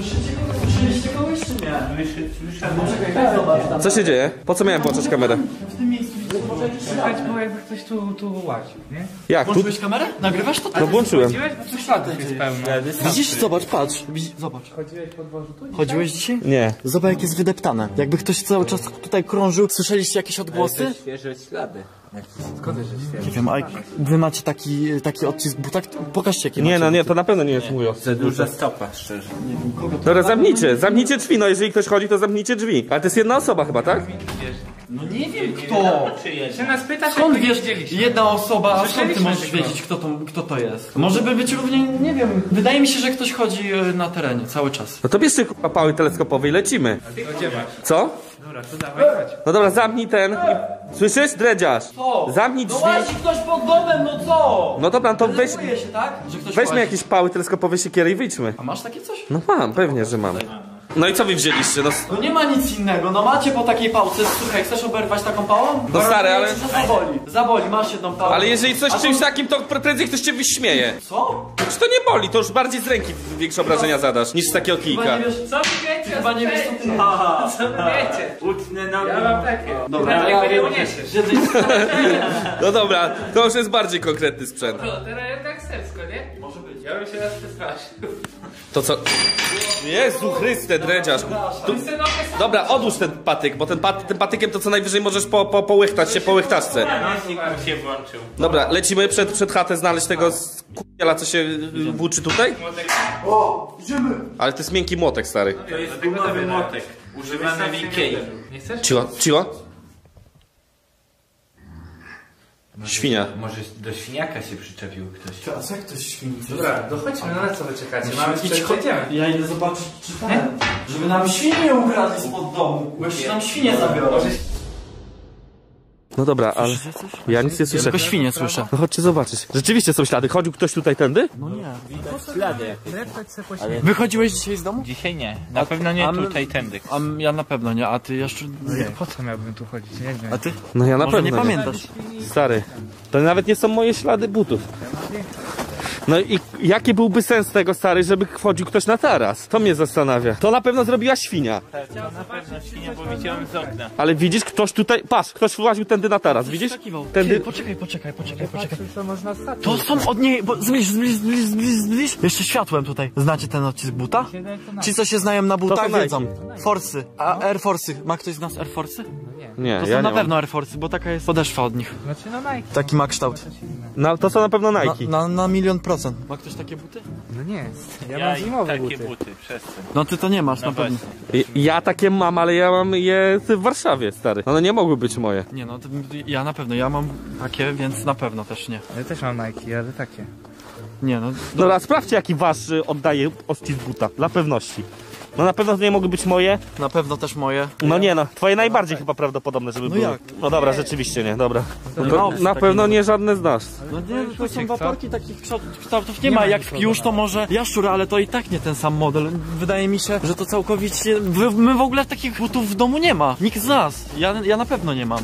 Słyszycie kogoś? Słyszeliście kogoś czy nie? Zobacz tam. Co się dzieje? Po co miałem włączać kamerę? W tym Słuchać, bo jakby ktoś tu, tu łaził, nie? Jak? Tu? Włączyłeś kamerę? Nagrywasz to? No włączyłem. Chodziłeś, bo jest pełno. Widzisz? Zobacz, patrz. Zobacz. Chodziłeś po dworzu tu? Chodziłeś dzisiaj? Nie. Zobacz jak jest wydeptane. Jakby ktoś cały czas tutaj krążył. Słyszeliście jakieś odgłosy? Świeże ślady. Skąd że świeżo? Nie wiem, wy macie taki, taki odcisk buta? Pokażcie jaki Nie, macie. no nie, to na pewno nie jest mój. Za duża stopa, szczerze. Dobra, zamknijcie, zamknijcie drzwi, no jeżeli ktoś chodzi, to zamknijcie drzwi. Ale to jest jedna osoba chyba, tak? No nie wiem kto. Się nas pytasz, Skąd wiesz, jedna osoba, a skąd ty możesz wiedzieć kto to, kto to jest? Może by być równie, nie wiem. Wydaje mi się, że ktoś chodzi e, na terenie cały czas. No to bierzcie kurwa pały teleskopowe i lecimy. Co? Dobra, to dawaj, chodź. No dobra, zamknij ten i... Słyszysz? Dredziarz. Zamknij No drzwi. łazi ktoś pod domem, no co? No dobra, to weź, Denerwuje się, tak? Że ktoś weźmy łazi. jakieś pały teleskopowe, siekiery i wyjdźmy. A masz takie coś? No mam, pewnie, że mam. No i co wy wzięliście? No, No nie ma nic innego, no macie po takiej pałce, słuchaj, chcesz oberwać taką pałą? No stary, ale- że Zaboli, zaboli, masz jedną pałę. ale jeżeli coś A czymś to- takim, to pr- prędzej ktoś cię wyśmieje. Co? Czy to nie boli, to już bardziej z ręki większe obrażenia zadasz, niż z takiego Chyba kijka. nie wiesz, Co wy wiecie? chyba nie wiesz co ty... Co wy wiecie? Utnę nogi. Ja mam takie. Dobra, ja jakby nie uniesiesz. No dobra, to już jest bardziej konkretny sprzęt. No, teraz tak sersko, nie? Może być. Ja bym się raz przestraszył. To co? Jezu Chryste, dredziarz. Tu... Dobra, odłóż ten patyk, bo ten, pat, tym patykiem to co najwyżej możesz po, po, połychtać się po łychtaszce. Się włączył. Dobra, lecimy przed, przed chatę znaleźć tego kurwiela, co się y, włóczy tutaj? Ale to jest miękki młotek, stary. To jest gumowy młotek. Używany w Ikei. Nie chcesz? Cicho, cicho. Świnia. Może do świniaka się przyczepił ktoś. A co jak ktoś świni? Dobra, dochodźmy, no na co wy czekacie? Mamy coś, idziemy. Ja idę zobaczyć, czy ten, żeby nam świnie ukradli spod domu. Bo jeszcze nam świnie zabiorą. No dobra, ale ja nic nie słyszę. Tylko świnie słyszę. No chodźcie zobaczyć. Rzeczywiście są ślady. Chodził ktoś tutaj tędy? No nie. Ślady. Wychodziłeś dzisiaj z domu? Dzisiaj nie. Na pewno nie tutaj, tędy. A ja na pewno nie, a ty jeszcze... Nie. Po co miałbym tu chodzić? Nie wiem. A ty? No ja na Może pewno nie pamiętasz. Stary, to nawet nie są moje ślady butów. No i jaki byłby sens tego, stary, żeby wchodził ktoś na taras? To mnie zastanawia. To na pewno zrobiła świnia. Na pewno świnia, bo widziałem z okna. Ale widzisz, ktoś tutaj, patrz, ktoś właził tędy na taras, widzisz? Tędy, Ty, poczekaj, poczekaj, poczekaj, poczekaj. To są od niej, bo zbliż, zbliż, zbliż, zbliż, zbliż. Jeszcze światłem tutaj. Znacie ten odcisk buta? Ci, co się znają na butach, wiedzą. Forsy. A Air Force'y. Ma ktoś z nas Air Force'y? nie, To są ja na nie pewno Air Force'y, bo taka jest podeszwa od nich. Znaczy no Nike. Taki ma kształt. No, to są na pewno Na, Nike. na, na milion procent. Ma ktoś takie buty? No nie. Ja, Ja mam zimowe takie buty. buty, przestań. No ty to nie masz, na No pewno. właśnie. Ja takie mam, ale ja mam je w Warszawie, stary. One nie mogły być moje. Nie no, to, ja na pewno, ja mam takie, więc na pewno też nie. Ja też mam Nike, ale takie. Nie no, Dobra, sprawdźcie, jaki wasz y, oddaje odcisk buta, dla pewności. No na pewno to nie mogły być moje. na pewno też moje. No nie no, twoje najbardziej chyba prawdopodobne, żeby No były. jak? No dobra, rzeczywiście nie, dobra. No to opcji na pewno nawet. nie żadne z nas. No nie, to są waporki takich kształt- kształtów nie ma. Jak w już to może jaszczur, ale to i tak nie ten sam model. Wydaje mi się, że to całkowicie... My w ogóle takich butów w domu nie ma. Nikt z nas. Ja, ja na pewno nie mam.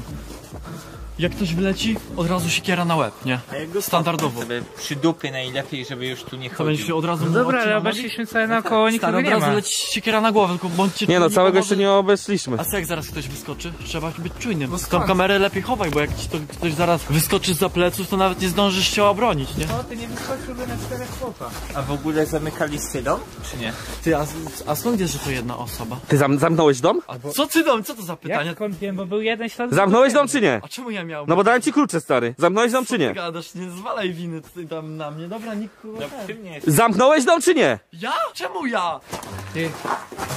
Jak ktoś wyleci, od razu siekiera na łeb, nie? Standardowo. Sobie przy dupie najlepiej, żeby już tu nie To będzie się chodził. od razu... No dobra, ale obeszliśmy sobie naokoło, nikogo Stary, od nie razu ma. leci siekiera na głowę, tylko bądźcie Nie no, całego jeszcze nie obeszliśmy. A co jak zaraz ktoś wyskoczy? Trzeba być czujnym. Tą skąd? kamerę lepiej chowaj, bo jak ci to ktoś zaraz wyskoczy za pleców, to nawet nie zdążysz się obronić, nie? No ty nie wyskoczyłby na czterech chłopa. A w ogóle zamykaliście dom? Czy nie? Ty, a, a skąd wiesz, że to jedna osoba? Ty zam zamknąłeś dom? A co ty dom? Co to za pytanie? Jak skąd wiem, bo był jeden ślad. Zamknąłeś dom czy nie? A czemu ja miałbym? No bo dałem ci klucze, stary. Zamknąłeś dom czy nie? gadasz? Nie zwalaj winy tutaj tam na mnie. Dobra, nikt kurwa No ten. jest. Zamknąłeś dom czy nie? Ja? Czemu ja? Ty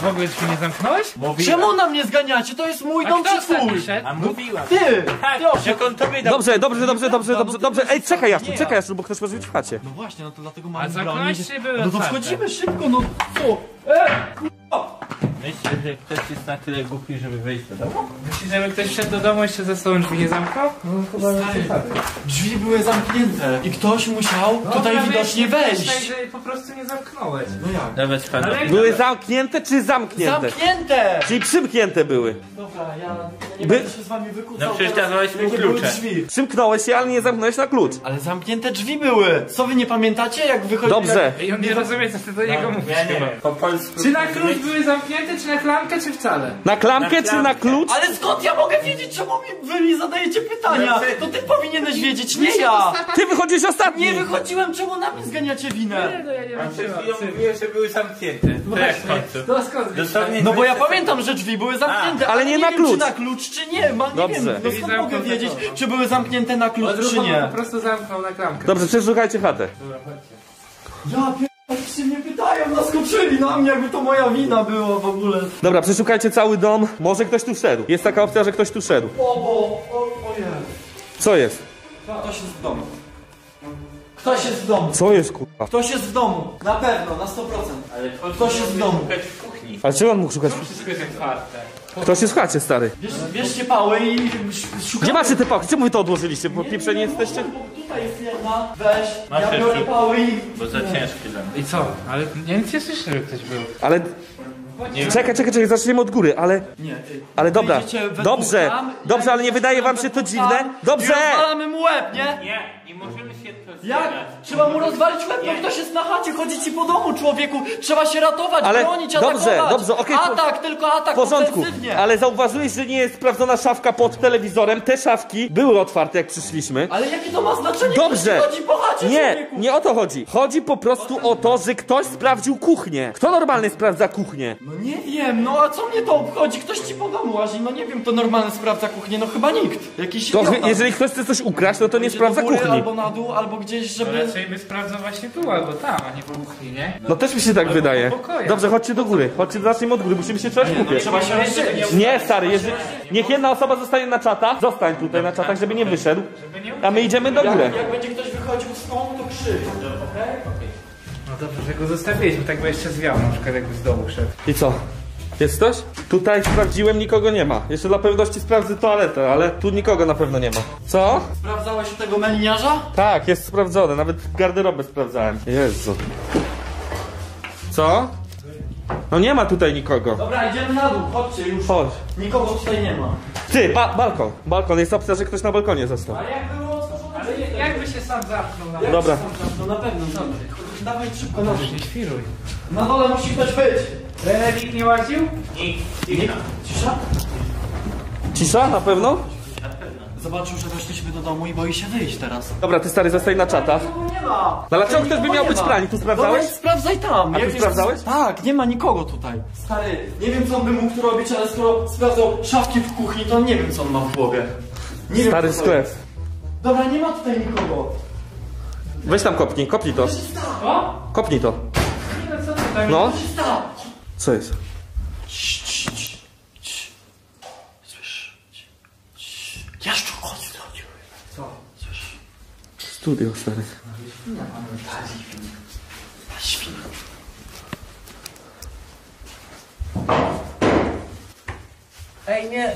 w ogóle drzwi nie zamknąłeś? Czemu na mnie zganiacie? To jest mój A dom czy twój? A mówiłam. Ty! Tak, Josie. jak on tobie dał. Dobrze, dobrze, dobrze, dobrze, no dobrze, dobrze. Ej, czekaj Jaszczur, czekaj Jaszczur, bo ktoś może być w chacie. No właśnie, no to dlatego A mam zamknąłeś czy były No to otwarte? wchodzimy szybko, no co? E! kurwa! Myślę, że ktoś jest na tyle głupi, żeby wejść do domu. Myślisz, żeby ktoś wszedł do domu jeszcze ze sobą drzwi nie zamknął? No chyba Stary, drzwi były zamknięte i ktoś musiał tutaj widocznie wejść. że po prostu nie zamknąłeś. No jak? Dawać panu. Ale- Były zamknięte czy zamknięte? Zamknięte! Czyli przymknięte były. Dobra, ja nie By- będę się z wami wykłócał. No przecież teraz, dawałeś były klucze. drzwi. Przymknąłeś się, ale nie zamknąłeś na klucz. Ale zamknięte drzwi były. Co wy nie pamiętacie, jak wychodzi... Dobrze. I on nie rozumie, co ty do niego mówisz Ja nie wiem. Po polsku. Czy na klucz były zamknięte, czy na klamkę, czy wcale? Na klamkę Na czy na klucz? Ale skąd ja mogę wiedzieć, czemu mi, wy mi zadajecie pytania? No ty- To ty powinieneś wiedzieć, nie ja! Ty wychodzisz ostatni. Nie wychodziłem, czemu na mnie zganiacie winę? no ja nie A przed chwilą że były zamknięte. To jak w końcu? To skąd wiesz? Dosłownie No bo ja 20 pamiętam, że drzwi były zamknięte, ale nie nie na wiem, klucz. czy na klucz, czy nie. Ma, nie Dobrze. wiem, no skąd mogę wiedzieć, czy były zamknięte na klucz, czy nie? po prostu zamknął na klamkę. Dobrze, przeszukajcie chatę. Dobra, chodźcie. Ja pierdolę, się mnie pytają, naskoczyli na mnie, jakby to moja wina była w ogóle. Dobra, przeszukajcie cały dom. Może ktoś tu wszedł. Jest taka opcja, że ktoś tu wszedł. O, bo, o, o Jezu. Co jest? Ktoś jest w domu. Ktoś jest w domu. Co jest kurwa? Ktoś jest w domu. Na pewno, na 100%. Ale Ktoś jest w domu. szukać w kuchni. Ale czego on mógł szukać? Wszystko jest otwarte. Ktoś jest w chacie, stary. Bierz, bierzcie pały i sz- szukamy. Gdzie macie te pałki? Czemu wy to odłożyliście? Bo pieprzeni jesteście? Bo tutaj jest jedna, weź, Masz ja biorę jeszcze? pały i... Bo za dla mnie. I co? Ale ja nic nie słyszę, że ktoś był. Ale... Czekaj, czekaj, czekaj, zaczniemy od góry, ale... Nie, ty. Ale dobra, Wyjdziecie we dwóch dobrze, tam, dobrze, ja ale nie wydaje wam się to dziwne? tam Dobrze! I rozwalamy mu łeb, nie? Nie, nie możemy się to Jak? Trzeba mu rozwalić łeb, no ktoś jest na chacie, chodzi ci po domu, człowieku. Trzeba się ratować, Ale bronić, dobrze, atakować. dobrze, okej, po- Atak, tylko atak, W porządku, ale zauważyłeś, że nie jest sprawdzona szafka pod telewizorem. Te szafki były otwarte, jak przyszliśmy. Ale jakie to ma znaczenie? Dobrze. Ktoś chodzi po chacie, Nie, człowieku. nie o to chodzi. Chodzi po prostu o to, że ktoś sprawdził kuchnię. Kto normalny sprawdza kuchnię? No nie wiem, no a co mnie to obchodzi? Ktoś ci po domu łazi, no nie wiem, to normalny sprawdza kuchnię, no chyba nikt. Jakiś To, idiota. jeżeli ktoś chce coś ukraść, no to nie Idzie sprawdza do góry, kuchni. Albo na dół, albo gdzieś, No żeby... raczej by sprawdzał właśnie tu albo tam, a nie po kuchni, nie? No też mi się tak wydaje. Dobrze, chodźcie do góry. Chodźcie, zacznijmy od góry. Musimy się czegoś kupić. Trzeba się rozdzielić. Nie, stary, jeżeli... niech jedna osoba zostanie na czatach. Zostań tutaj na czatach, żeby nie wyszedł. Nie... A my idziemy do góry. Jak, jak będzie ktoś wychodził stąd, to krzyk. No dobrze, że go zostawiliśmy, tak by jeszcze zwiał, na przykład jakby z dołu szedł. I co? Jest ktoś? Tutaj sprawdziłem, nikogo nie ma. Jeszcze dla pewności sprawdzę toaletę, ale tu nikogo na pewno nie ma. Co? Sprawdzałeś u tego meliniarza? Tak, jest sprawdzone. Nawet garderobę sprawdzałem. Jezu. Co? No nie ma tutaj nikogo. Dobra, idziemy na dół, chodźcie już. Chodź. Nikogo tutaj nie ma. Ty, ba balkon. Balkon. Jest opcja, że ktoś na balkonie został. A jak było otworzone? Ale jakby się sam zamknął na Dobra. No na pewno, dobrze. Dawaj szybko na dół. Nie świruj. Na dole musi ktoś być. Trener nikt nie łaził? Nikt, cisza. Cisza? Cisza? Na pewno? Zobaczył, że weszliśmy do domu i boi się wyjść teraz. Dobra, ty stary, zostań na czatach. Nie ma. No dlaczego ktoś by miał nie być prani? Tu sprawdzałeś? Dobra, sprawdzaj tam. A jest- sprawdzałeś? Tak, nie ma nikogo tutaj. Stary, nie wiem co on by mógł tu robić, ale skoro sprawdzał szafki w kuchni, to nie wiem co on ma w głowie. Nie Stary wiem, co to sklep. jest. Dobra, nie ma tutaj nikogo. Weź tam kopnij, kopnij to. O! Kopnij to. No co ty tam? No. Co się stało? Co jest? Cii, cii, cii, cii. Słysz? Cii, cii. Jaszczur, chodź, chodź. Co? Słysz? Studio, stary. Ta świnia. Ej, nie.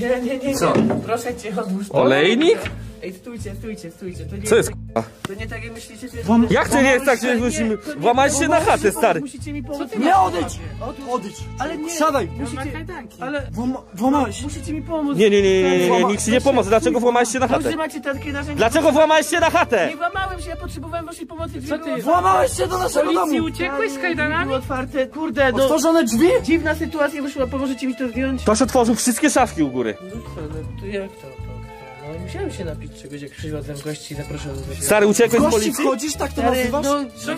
Nie, nie, nie, nie. Co? Proszę cię, odłóż to. Olejnik? Ej, stójcie, stójcie, stójcie. To nie Co jest? To nie tak jak myślicie, że... Jak to nie jest tak, że musimy... Włamać się na chatę, stary. Musicie mi pomóc. Nie, odejdź! Odejdź! Ale nie. Siadaj! Musicie... Ale Włama- Włamałeś się. musicie mi pomóc. Nie, nie, nie, nie, nie, nie, nikt ci nie pomoże. Dlaczego włamałeś się na chatę? Dlaczego włamałeś się na chatę? Nie włamałem się, ja potrzebowałem waszej pomocy. Co ty? Włamałeś się do naszego Policji domu! uciekłeś z kajdanami? Było otwarte. Kurde, no. Otworzone drzwi? Dziwna sytuacja wyszła, pomożecie mi to zdjąć? Ktoś otworzył wszystkie szafki u góry. No co, no to jak to? No musiałem się napić czegoś, jak przywiozłem gości i zaprosiłem do siebie. Stary, uciekłeś z Gości policji? wchodzisz, tak to Stary, nazywasz?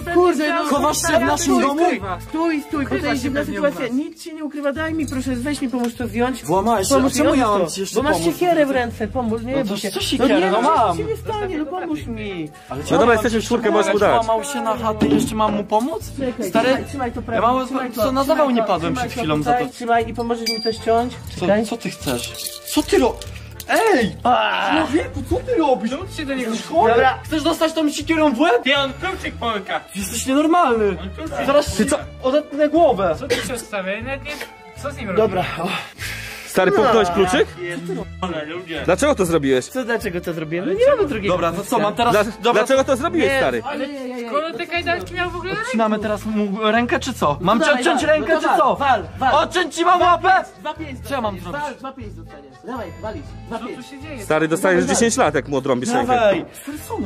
no, kurde, no. Chowasz się w naszym domu? Stój, stój, bo to Ukrywa jest się dziwna pewnie u sytuacja. nas. Nic się nie ukrywa, daj mi proszę, weź mi pomóż to zdjąć. Włamałeś się, a Pomóż czemu ja mam ci jeszcze Bo masz pomóc? siekierę w ręce, pomóż, nie No to bój się. co siekierę? nie, No no mam. nic się nie stanie, no pomóż mi. Ale No dobra, jesteśmy w czwórkę, możesz mu dać. Włamał się na chatę i jeszcze mam mu pomóc? Czekaj, Stary, trzymaj, trzymaj to prawie. ja mam- trzymaj co na trzymaj zawał nie padłem trzymaj przed chwilą to za to. tutaj, Trzymaj i pomożesz mi to ściąć. co, Czekaj. co ty chcesz? Co ty ro... Ej! Człowieku, co ty robisz? Czemu ty się do niego Dobra. Chcesz dostać tą sikierą w łeb? Ty on kluczyk połyka. Jesteś nienormalny. Zaraz ty co? Odetnę głowę. Co ty się odstawia? Ja nawet nie... Co z nim robisz? Dobra, o, Stary, popchnąłeś kluczyk? Ale ludzie. Dlaczego to zrobiłeś? co dlaczego to zrobiłem? No nie mamy drugiego Dobra, to co, mam teraz... Dla, Dobra, dlaczego to zrobiłeś, Nie, stary? ale nie, nie, nie. Skoro te kajdanki miał w ogóle na ręku? Odcinamy teraz mu rękę, czy co? Mam ci odciąć rękę, no czy co? Wal, wal, wal. Odciąć ci mam łapę! Dwa pięć Co ja mam dostaniesz. zrobić? Wal, dwa pięć dostaniesz. Dawaj, walić. Dwa Co tu pięć. się dzieje? Stary, dostajesz 10 lat, jak mu odrąbisz rękę. Dawaj!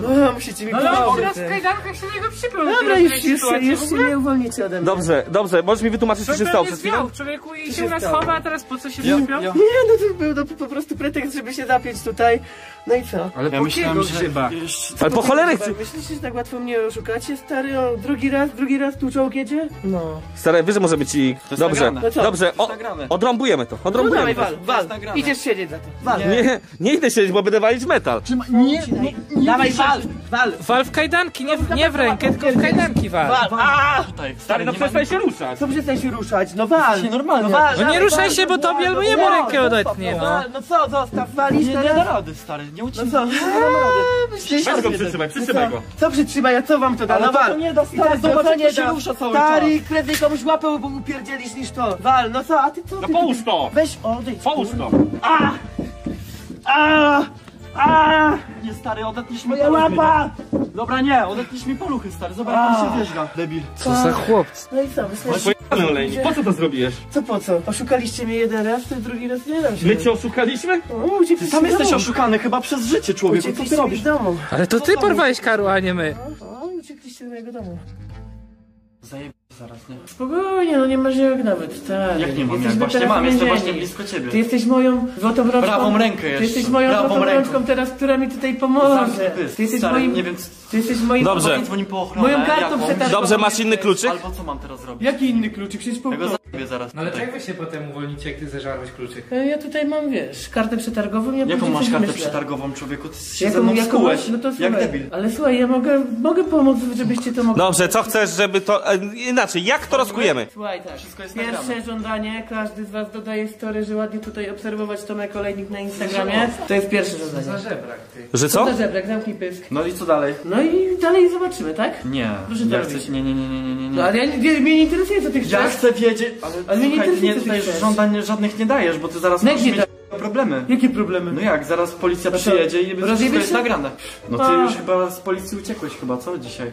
No, musicie mi No ale on teraz w kajdankach się niego przypiął. Dobra, już, już, już się nie uwolnicie ode mnie. Dobrze, dobrze, możesz mi wytłumaczyć, co się stało chwilą? zwiał człowieku i się się u nas chowa, a teraz po co się przypiął? Nie, no to był to po prostu pretekst, żeby się zapiąć tutaj. No i co? Ale ja myślałem, że... Jeszcze- Ale po cholerę chcę... Myślisz, że tak łatwo mnie oszukacie, stary? O, drugi raz, drugi raz tu czołgiecie? No. Stary, wiesz, że może być i... Dobrze. No dobrze, To o, odrąbujemy to, No odrąbujemy dawaj, to. wal, wal. Idziesz siedzieć za to. Wal. Nie, nie idę siedzieć, bo będę walić metal. Nie, nie, Dawaj, wal, wal. Wal w kajdanki, nie w, nie w rękę, tylko w kajdanki wal. Wal, a! Tutaj, Stary, no nie przestań się ruszać. Co przestań się ruszać? No wal. No wal, No nie dawaj, ruszaj się, bo no tobie albo no rękę odetnie, no. no. No co, zostaw, walisz Nie, nie teraz? da rady, stary, nie uciekaj. No co? Nie dam rady. Myślisz, Weź go że- przytrzymaj, przytrzymaj go. Co przytrzymaj, a co wam to da? No to wal. nie da, stary, zobacz, jak się rusza cały Stary, prędzej komuś łapę upierdzielisz niż to. Wal, no co, a ty co? No połóż to! Weź, odejdź. Połóż to! A! A! A! Nie, stary, odetniesz mi Moja paluchy. łapa! Dobra, nie, odetniesz mi paluchy, stary, zobacz, jak on się wierzga, debil. Co za chłopcy. No i co, wystarczy. Pojechany olejnik, po co to zrobiłeś? Co po co? Oszukaliście mnie jeden raz, to drugi raz nie dam się. My cię oszukaliśmy? O, uciekliście Ty sam z jesteś domu. oszukany chyba przez życie, człowieku, co ty Uciekliście mi robisz? z domu. Ale to ty porwałeś Karła, a nie my. O, uciekliście do mojego domu. Zajeb... zaraz, nie? Spokojnie, no nie masz jak nawet, tak. Jak nie mam, Jesteśmy jak właśnie teraz mam, jestem więzieni. właśnie blisko ciebie. Ty jesteś moją złotą rączką. Prawą rękę Ty jeszcze. jesteś moją Prawą złotą ręką. rączką teraz, która mi tutaj pomoże. Zamknij pysk, Ty jesteś stary, moim... nie wiem, Ty jesteś moim... Dobrze. Po ochronę Moją kartą jakąś. Dobrze, masz inny kluczyk? Albo co mam teraz robić? Jaki inny kluczyk? Przecież po... Ja go zaraz. No ale tutaj. jak wy się potem uwolnicie, jak ty zeżarłeś kluczyk? E, Ja tutaj mam, wiesz, kartę przetargową, ja Jaką masz kartę wymyślę. przetargową, człowieku? Ty się ze Jaką, mną jaką skułeś, masz? No to jak słuchaj. debil. Ale słuchaj, ja mogę, mogę pomóc, żebyście to mogli... Dobrze, co chcesz, żeby to... E, inaczej, jak to rozkujemy? Słuchaj tak, Wszystko jest pierwsze nagrane. żądanie, każdy z was dodaje story, że ładnie tutaj obserwować Tomek Olejnik na Instagramie. To jest pierwsze Za żądanie. żebrak, ty. Że co? Za żebrek, zamknij pysk. No i co dalej? No i dalej zobaczymy, tak? Nie, Proszę ja chcę... Nie, nie, nie, nie, nie, nie. No ale ja, nie, mnie nie interesuje co ty chcesz. Ja chcę wiedzieć, ale, Ale mnie nie słuchaj, ty nie, chcesz. żądań żadnych nie dajesz, bo ty zaraz No możesz jak mieć nie problemy. Jakie problemy? No jak, zaraz policja No przyjedzie i będzie wszystko jest nagrane. No ty A. już chyba z policji uciekłeś chyba, co dzisiaj?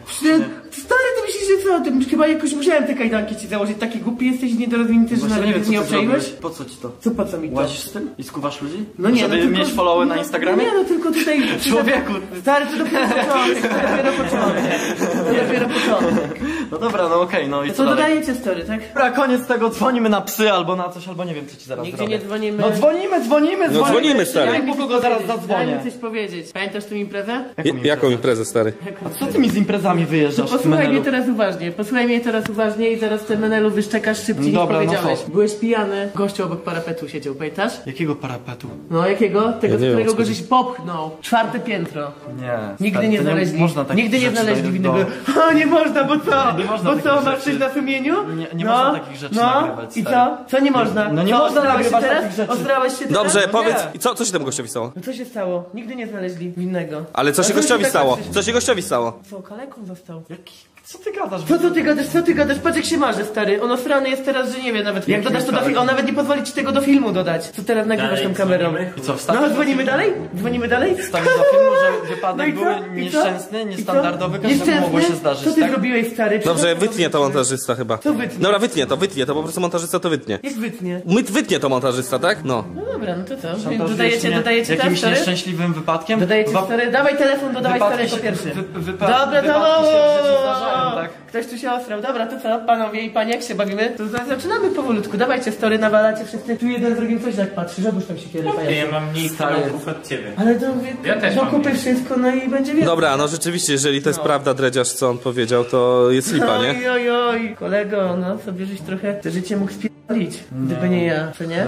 Stary, że co? Ty chyba jakoś musiałem te kajdanki ci założyć. Taki głupi jesteś niedorozwinięty, że Właśnie nawet nie wiem, nie, co nie ty obczaiłeś? zrobiłeś. Po co ci to? Co po co mi to? Łazisz z tym i skuwasz ludzi? No nie, Żeby no tylko, mieć followy na no, Instagramie? Nie, no tylko tutaj... Człowieku! Stary, to dopiero początek, to dopiero początek. To dopiero początek. No dobra, no okej, no i co co dalej? dodajecie story, tak? Dobra, koniec tego, dzwonimy na psy albo na coś, albo nie wiem co ci zaraz Nigdzie zrobię. nie dzwonimy. No dzwonimy, dzwonimy, dzwonimy. dzwonimy, stary. Ja po kogo zaraz Daj mi zadzwonię. coś powiedzieć. Pamiętasz tę imprezę? Jaką imprezę, stary? A co ty mi z imprezami wyjeżdżasz Posłuchaj mnie teraz uważnie, posłuchaj mnie teraz uważnie i zaraz ten menelu wyszczekasz szybciej Dobra, no niż powiedziałeś. co? Byłeś pijany, gościu obok parapetu siedział, pamiętasz? Jakiego parapetu? No jakiego? Tego, Ja nie z wiem, którego co go żeś popchnął. Czwarte piętro. Nie. Nigdy stary, nie to znaleźli. można takich Nigdy nie rzeczy znaleźli do- winnego. do- O, nie można, bo co? Nie można bo takich co, masz rzeczy- coś na sumieniu? Nie- nie no, można takich rzeczy no. nagrywać, I co? stary. Co nie można? No nie Co, można ostrałeś się nagrywać teraz? takich rzeczy. Ostrałeś się teraz? Dobrze, No powiedz, nie. i co, co się temu gościowi stało? No co się stało? Nigdy nie znaleźli winnego. Ale co się gościowi tak stało? Co się gościowi stało? Co, kaleką został? Jaki? Co ty gadasz? Co, co ty gadasz, co ty gadasz? Patrz jak się marzy, stary. On osrany jest teraz, że nie wie nawet. Jak dodasz to do filmu, on nawet nie pozwoli ci tego do filmu dodać. Co teraz nagrywasz tą kamerą? I co, wstawisz? No, dzwonimy dalej? Dzwonimy dalej? Wstawisz do filmu, że wypadek No i co? był nieszczęsny, co? I co? niestandardowy, każdemu Nieszczęsny? mogło się zdarzyć, Co ty tak? zrobiłeś, stary? Dobrze, Przepraszam, wytnie to montażysta chyba. Co wytnie? Dobra, wytnie to, wytnie to, po prostu montażysta to wytnie. Jak wytnie? My, wytnie to montażysta, tak? No. No dobra, no to co? Szantażujesz Dodajecie, mnie dodajecie teraz Jakimś story? nieszczęśliwym wypadkiem? Dodajecie Wa- story? Dawaj telefon, dodawaj wypadki story jako się- pierwszy. wy- wypa- Dobra, wypadki to się w życiu zdarzają, tak? Ktoś tu się ostrał. Dobra, to co, panowie i panie, jak się bawimy? To za- zaczynamy powolutku. Dawajcie story, nawalacie wszyscy. Tu jeden z drugim coś tak patrzy, żabuś tam się kiery Ja mam mniej kawałków od ciebie. Ale to mówię, Ja też dokupy mniej. wszystko, no i będzie więcej. Dobra, no rzeczywiście, jeżeli to jest prawda, dredziarz, co on powiedział, to jest lipa, nie? Oj, oj, oj, kolego, no sobie żeś trochę te życie mógł spierdolić, gdyby nie ja, co nie?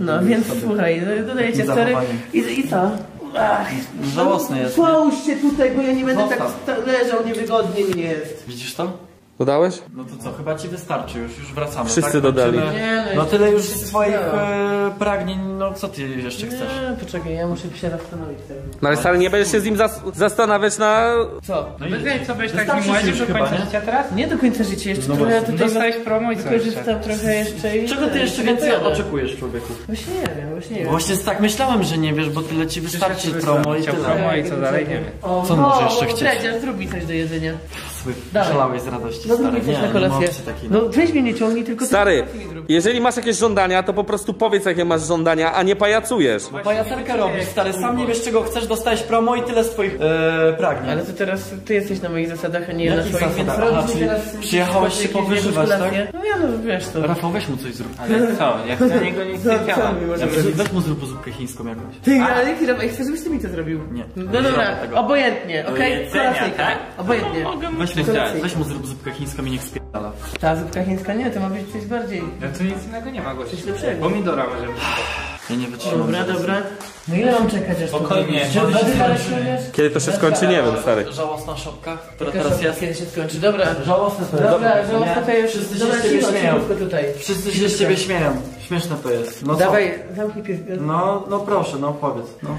No No więc sobie. słuchaj, no, dodajecie Takim story i, i co? Ach, Żałosny jest, nie? Połóż się tutaj, bo ja nie będę Zostaw. tak sta- leżał, niewygodnie mi jest. Widzisz to? Dodałeś? No to co, chyba ci wystarczy już, już wracamy. Wszyscy tak? dodali. Kończymy. Nie, no No tyle już swoich e, pragnień, no co ty jeszcze chcesz? Nie, poczekaj, ja muszę się zastanowić. No ale stary, nie będziesz się z nim zas zastanawiać na... Co? No i niej, co tak nim łaził już do chyba, końca nie? życia teraz? Nie do końca życia, jeszcze No trochę tutaj Dostałeś promo i co jeszcze? wykorzystam trochę jeszcze i... Czego ty jeszcze więcej oczekujesz, człowieku? Właśnie nie wiem, właśnie nie wiem. Właśnie tak myślałem, że nie wiesz, bo tyle ci wystarczy promo i tyle. promo i co dalej, nie wiem. Co no, może jeszcze chcieć? Dredziarz, mi coś do jedzenia. Dawaj. Szalałeś z radości, No stary. Nie, coś na nie kolację. opcji takiej. No weź mnie nie ciągnij, tylko... Stary, ty jeżeli masz jakieś żądania, to po prostu powiedz jakie masz żądania, a nie pajacujesz. Pajacerkę robisz, stary, sam nie wiesz czego chcesz, dostałeś promo i tyle z twoich e, pragnień. Ale to teraz ty jesteś na moich zasadach, a nie ja na Jakich swoich, więc zasadach? robisz Aha, mi czyli teraz... przyjechałeś się powyżywać, tak? kalkulacje. No ja no wiesz to. Rafał, weź mu coś zrób. Ale co? Jak na niego nic nie działa. Weź mu zrób zupkę chińską jakąś. Ty, ale chwila, ja chcę, żebyś ty mi to zrobił. Nie. No Nie dobra, zrobię tego. obojętnie, okej? jedzenia, Kolacyjka. tak? Obojętnie. Weź, tak. weź mu zrób zupkę chińską i niech spierdala. Ta zupka chińska nie, to ma być coś bardziej... No tu nic innego nie ma, gości. Coś lepszego. Pomidora może być. Ja nie wytrzymam. Dobra, dobra. No ile mam czekać aż to Spokojnie. Kiedy to się skończy, nie wiem, stary. Żałosna szopka, która Teraz jest. Kiedy się skończy? Dobra. Żałosne to jest. Dobra, żałosna to już... Wszyscy się z ciebie śmieją. tutaj. Wszyscy się z ciebie śmieją. Śmieszne to jest. No? Dawaj, zamknij pies... No, no proszę, no powiedz. No.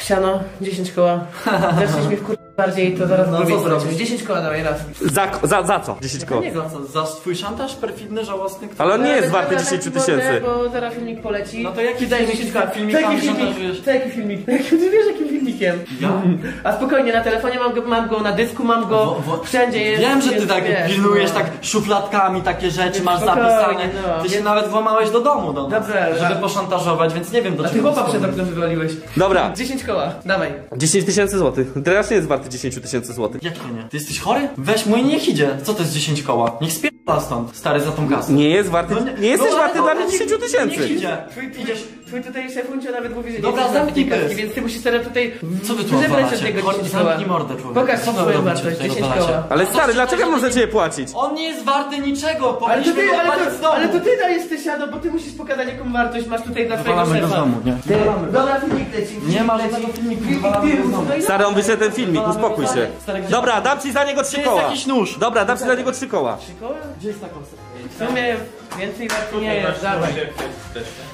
Siano, 10 koła. Zaczniesz mnie wkur... bardziej, to zaraz No, co zrobisz? 10 koła dawaj raz. Za, za, za co? 10 koło. Za co? Za twój szantaż perfidny, żałosny? Który... Ale on nie jest warty dobra, 10 taki mordę, tysięcy. Bo zaraz filmik poleci. No to jaki Daj mi filmik? kilka Filmikami Jaki filmik? szantażujesz? To jaki filmik? Jaki, ty wiesz jakim filmikiem? Ja? A spokojnie, na telefonie mam go, mam go na dysku, mam go Wo- wo- wszędzie jest. Wiem, że ty jest, tak wiesz, pilnujesz no. tak szufladkami takie rzeczy, masz Spokojnie, zapisane. no. Ty się Więc- nawet włamałeś do domu do nas, Dobra, żeby a- poszantażować, więc nie wiem do A ty czego chłopa przed wywaliłeś. Dobra, 10 koła, dawaj. 10 tysięcy złotych. Teraz nie jest warty 10 tysięcy złotych. Jak to nie? Ty jesteś chory? Weź mój niech idzie. Co to jest 10 koła? Niech spierdala stąd, stary, za tą kasę. Nie jest warty, nie jesteś No, ale warty dobra, dla mnie niech- 10 Niech tysięcy. idzie. Twój, Idziesz. Twój tutaj szefuncio nawet mówi, że Dobra, nie zamknij zamknij pysk. więc ty musisz teraz tutaj Co wy tu wyzebrać od odwalacie? niego Chodź, 10 koła. zamknij mordę, człowieku. Pokaż Co wy swoją robicie wartość, tutaj, 10 odwalacie? koła. Ale stary, dlaczego mam za ciebie płacić? On nie jest warty niczego, Ale to, powinniśmy ty, go ale, z to, domu. ale to ty dajesz te siano, bo ty musisz pokazać jaką wartość masz tutaj dla swojego Wywalamy go szefa. domu, nie? Ty, dobra, filmik leci. Nie ma żadnego filmiku, Filmik, wywalamy ty, go z domu. no Stary, on wyszedł ten filmik, uspokój się. Stary, gdzie- Dobra, dam ci za niego 3 Gdzie jest koła. jakiś nóż? Dobra, dam ci za niego 3 koła. Trzy koła? Gdzie jest ta kosa? W sumie więcej warto nie jest, dawaj.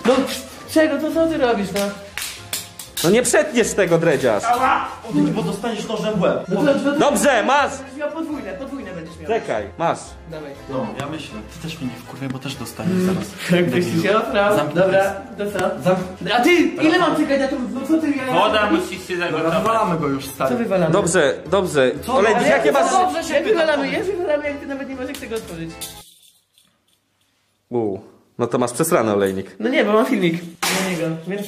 No czego, to co ty robisz, no? No nie przetniesz tego, dredziarz. Bo dostaniesz nożem w łeb. No to, to, to, Dobrze, masz. Będziesz miał podwójne, podwójne będziesz miał. Czekaj, masz. Dawaj. No, ja myślę. Ty też mnie nie wkurwaj, bo też dostaniesz zaraz. Jakbyś się oprał. Zamknij Dobra, to co? A ty, ile mam czekać na to? No co ty, ja... Woda musi się Dobra, zagotować. wywalamy go już, Co stary. wywalamy? Dobrze, dobrze. Olejnik, Ale jakie masz... Dobrze się Jak pytam, wywalamy, jak wywalamy, jak ty nawet nie możesz tego otworzyć? Uuu, no to masz przesrane, olejnik. No nie, bo mam filmik na niego, więc...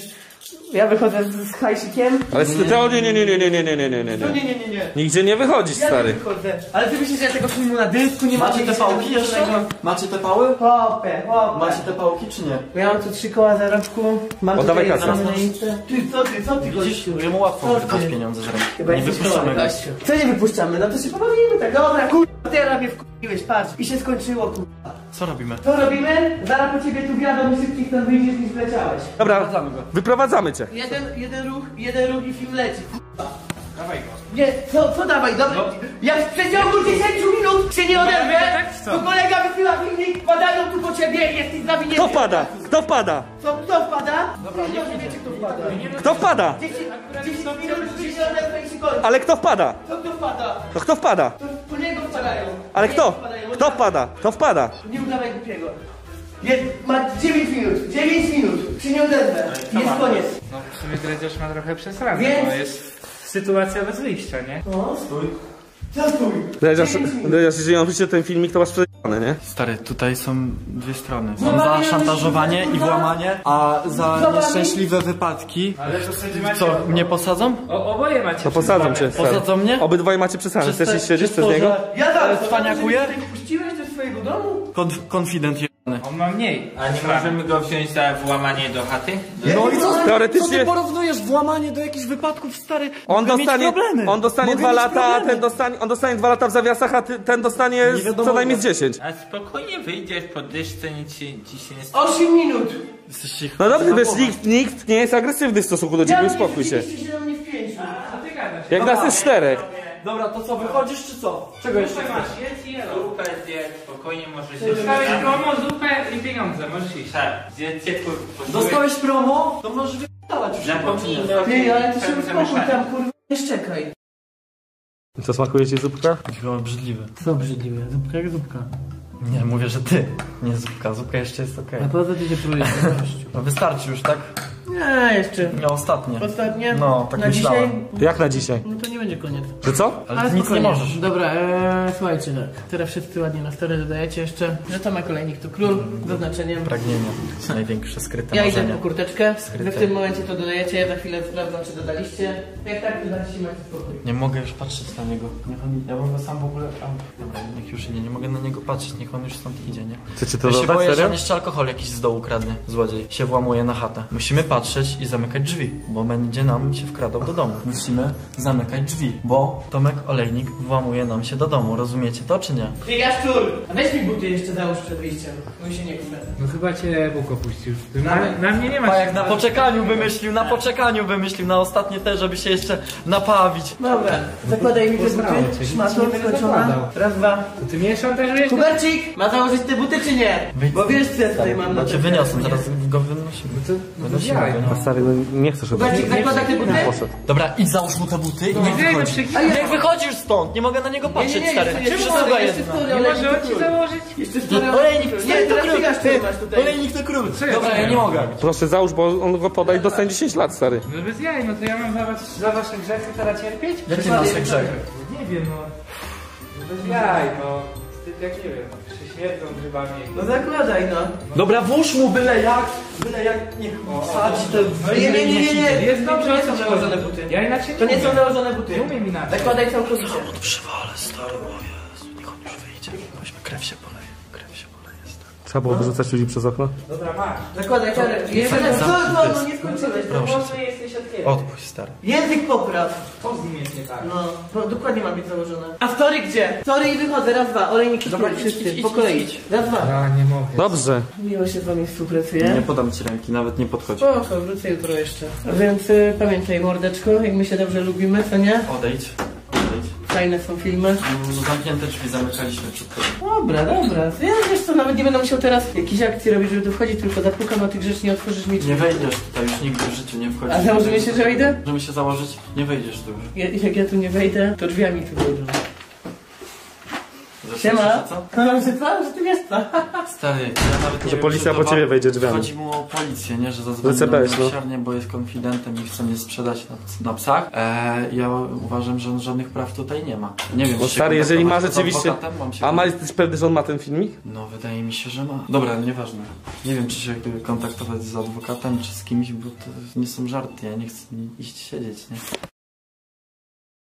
Ja wychodzę z, z hajsikiem. Ale ty, to nie, nie, nie, nie, nie, nie, nie, nie, nie, nie, No nie. nie, nie, nie, nie. Nigdzie nie wychodzisz, Ja stary. nie wychodzę. Ale ty myślisz, że ja tego filmu na dysku nie mam? Macie te pałki jeszcze? Macie te pały? Hopę, hopę. Macie te pałki czy nie? Ja mam tu trzy koła zarobku. Mam Oddawaj tutaj kasę. jedzone na listę. Ty, co ty, co ty, Widzisz, gościu? jemu łatwo Co wydać ty? pieniądze z ręki. Chyba Nie jesteś wypuszczamy go. gościu. Co nie wypuszczamy? No to się pobawimy tak. Dobra, kurwa, teraz mnie wkurwiłeś, patrz. I się skończyło, kurwa. Co robimy? Co robimy? Zaraz po ciebie tu wiadomo, szybciej stąd wyjdziesz niż leciałeś. Dobra, Wracamy go. wyprowadzamy cię. Jeden, jeden ruch, jeden ruch i film leci. Dawaj go. Nie, co, co dawaj, dobra. Jak w przeciągu 10 minut się nie odezwę, tak, co? to kolega wysyła filmik, padają tu po ciebie i jesteś zawinięty. Kto wpada? Kto wpada? Co, kto wpada? Dobra, nie wiecie, kto wpada. Kto wpada? 10, 10 minut się nie odezwę i się kończy. Ale kto wpada? To kto wpada? No kto wpada? To po niego wpadają. Ale kto? wpadają. Kto wpada? Kto wpada? Nie udawaj głupiego. Jest, ma 9 minut, 9 minut, się nie odezwę. I jest koniec. No w sumie dredziarz ma trochę przesrane, Więc- bo jest sytuacja bez wyjścia, nie? O, stój. Co stój? Dredziarz, 9 minut. dredziarz, jeżeli on wyjdzie ten filmik, to masz przejebane, nie? Stary, tutaj są dwie strony. Zobacz, Za szantażowanie i włamanie, a za nieszczęśliwe wypadki. Ale to wtedy macie... Co, mnie posadzą? O, oboje macie To posadzą cię, stary. Posadzą mnie? Obydwoje macie przesrane. Przez Chcesz iść siedzieć przez niego? Ja? Ty go puściłeś do swojego domu? Konf konfident jebany. On ma mniej. A nie możemy go wziąć za włamanie do chaty? No i co? Teoretycznie- Co ty porównujesz włamanie do jakichś wypadków, stary? On Mogę dostanie, problemy. on dostanie Mogę dwa lata, a problemy. ten dostanie, on dostanie dwa lata w zawiasach, a ty, ten dostanie wiadomo, co najmniej z jak. 10. A spokojnie wyjdziesz po dyszce, nic się, ci się nie stanie. 8 minut. Jesteście No dobrze, wiesz, nikt, nikt nie jest agresywny w stosunku do ciebie, uspokój się. się na mnie w pięciu. Co ty gadasz? Jak nas jest czterech. Dobra, to co, wychodzisz czy co? Czego jeszcze Zupę chcesz? masz, jedz i jelo. Zupę zjedz, spokojnie możesz się Dostałeś promo, zupę i pieniądze, możesz iść. Tak, zjedzcie posiłek. Dostałeś promo? To możesz wypalać już? Zapomnij, Ej, ale ty się tak uspokój tam, kurwa, nie szczekaj. Co smakuje ci zupka? Chyba obrzydliwy. Co obrzydliwe, zupka jak zupka. Nie, mówię, że ty. Nie zupka, zupka jeszcze jest okej. A po co ty się próbujesz? No wystarczy już, tak? Nie, jeszcze. Nie, ostatnie. Ostatnie? No, tak Na myślałem. dzisiaj? Jak na dzisiaj? No to nie będzie koniec. Że co? Ale ty nic nie możesz. Dobra, e, słuchajcie tak. Teraz wszyscy ładnie na story dodajecie jeszcze, że Tomek Olejnik to król, z zaznaczeniem. Pragnienie. Największe skryte Ja idę marzenie. po kurteczkę, Skryte. wy w tym momencie to dodajecie, ja za chwilę sprawdzam czy dodaliście. Jak tak, dodaliście macie spokój. Nie mogę już patrzeć na niego. Niech on, ja bym go sam w ogóle... A, dobra, niech już idzie. Nie mogę na niego patrzeć, niech on już stąd idzie, nie? Chcecie to Ja się dodać, boję, że serio? on jeszcze alkohol jakiś z dołu kradnie, złodziej. Się włamuje na chatę. Musimy patrzeć i zamykać drzwi, bo będzie nam się wkradał do domu. Musimy zamykać drzwi, bo Tomek Olejnik włamuje nam się do domu. Rozumiecie to, czy nie? Ty Jaszczur, a weź mi buty jeszcze załóż przed wyjściem, bo mi się nie kupę. No chyba cię Bóg opuścił. Na, na mnie nie ma A jak na poczekaniu wymyślił, na poczekaniu wymyślił, na ostatnie te, żeby się jeszcze napawić. Dobra, zakładaj mi te buty, szmatą skończona. Raz, dwa. To ty mnie szantażujesz? Kubercik, ma założyć te buty czy nie? Wyjdź. Bo wiesz co ja tutaj mam No cię ten- wyniosę, zaraz go wynosimy. To, no to Go, no. nie? Stary, no nie chcesz ode Kubercik, zakłada te buty? Poszedł. Dobra, idź załóż mu te buty i niech Nie, no wychodzi. Niech wychodzi już stąd, nie mogę na niego Nie, patrzeć, nie, nie, stary. jeszcze, jeszcze, Przysługa jedna. Nie może król. założyć? Olejnik, stary, Nie, to król. Olejnik to król. Dobra, ja nie mogę. Proszę załóż, bo on go poda i dostanie 10 lat, stary. No bez jaj, no to ja mam za, was, za wasze grzechy teraz cierpieć? Jakie nasze grzechy? Nie wiem, no. No bez jaj, no. Wstyd jak nie wiem. Się śmierdzą grzybami. No zakładaj no. Dobra, włóż mu byle jak, byle jak, niech wsadzi te... No nie, nie, nie, nie, nie. Jest to dobrze, nie o co są chodzi? buty. Ja inaczej To nie są umiem. założone buty. Nie umiem inaczej. Zakładaj całkowicie. Przywale, stary, o Jezu, niech on już wyjdzie. Weźmy, krew się poleje, krew się poleje. Trzeba było wyrzucać ludzi przez okno? Dobra, masz. Zakładaj czarę. Jeszcze Zamknij co, co, no nie skończyłeś. Proszę no. cię. jesteś od kiedy? Odpuść, stary. Język popraw. Co z nim jest nie tak? No, no dokładnie ma być założone. A story gdzie? Story i wychodzę, raz, dwa. Olejnik Dobra, wszyscy, idź, po kolei. idź. Raz, dwa. A, nie mogę. Dobrze. Miło się z wami współpracuje. podam ci ręki, nawet nie podchodź. Spoko, wrócę jutro jeszcze. Więc y, pamiętaj mordeczko, jak my się dobrze lubimy, co nie? Odejdź. Fajne są filmy. Mm, Zamknięte drzwi zamykaliśmy przed tobą. Dobra, dobra. Ja wiesz co, nawet nie będę musiał teraz jakiejś akcji robić, żeby tu wchodzić, tylko zapukam, a ty grzecznie otworzysz mi drzwi. Nie wejdziesz tutaj, już nigdy w życiu nie wchodzisz. A założymy się, że wejdę? Możemy się założyć, nie wejdziesz tu już. Ja, jak ja tu nie wejdę, to drzwiami tu wejdą. Siema. się, co? No, że co? Że ty wiesz co? Stary, ja nawet nie Że wiem, policja po ciebie wejdzie drzwiami. Chodzi mu o policję, nie? Że zadzwonił Że na CBS, no. bo jest konfidentem i chce mnie sprzedać na, na psach. E, ja uważam, że on żadnych praw tutaj nie ma. Nie wiem, Bo czy się stary, jeżeli ma rzeczywiście... się A ma, jesteś pewny, że on ma ten filmik? No, wydaje mi się, że ma. Dobra, nieważne. Nie wiem, czy się kontaktować z adwokatem, czy z kimś, bo to nie są żarty. Ja nie chcę iść siedzieć, nie?